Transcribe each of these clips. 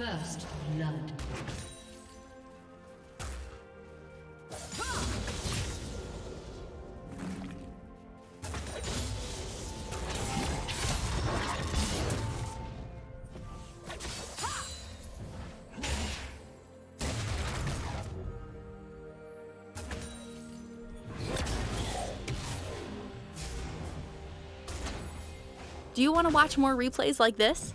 First blood. Do you want to watch more replays like this?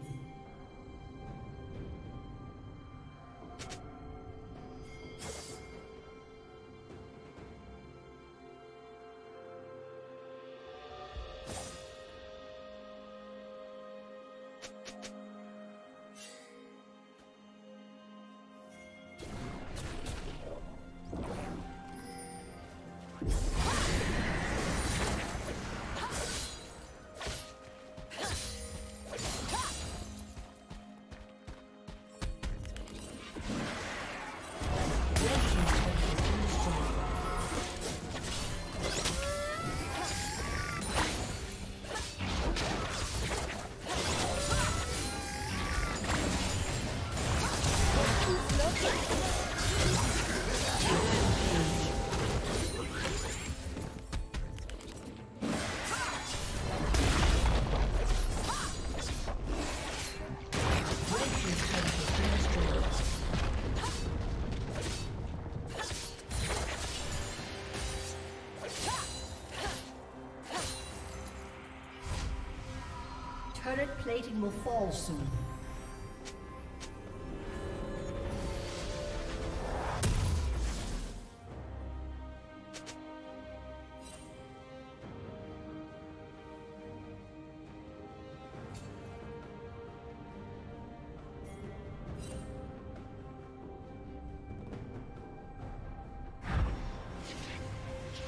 Plating will fall soon.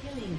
Killing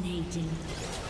Dominating.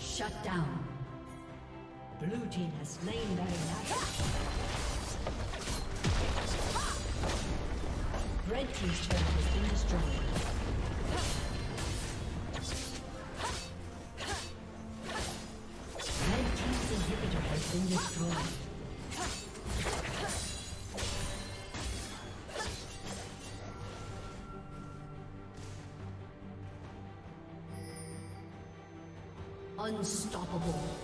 Shut down. Blue team has slain Baron Red team's turret has been destroyed. Unstoppable.